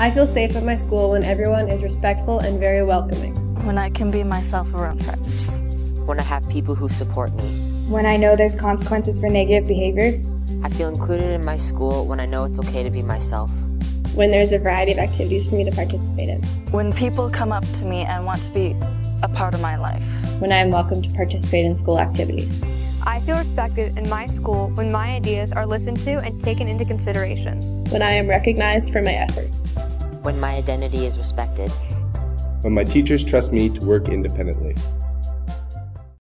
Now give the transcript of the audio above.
I feel safe at my school when everyone is respectful and very welcoming. When I can be myself around friends. When I have people who support me. When I know there's consequences for negative behaviors. I feel included in my school when I know it's okay to be myself. When there's a variety of activities for me to participate in. When people come up to me and want to be a part of my life. When I am welcome to participate in school activities. I feel respected in my school when my ideas are listened to and taken into consideration. When I am recognized for my efforts. When my identity is respected. When my teachers trust me to work independently.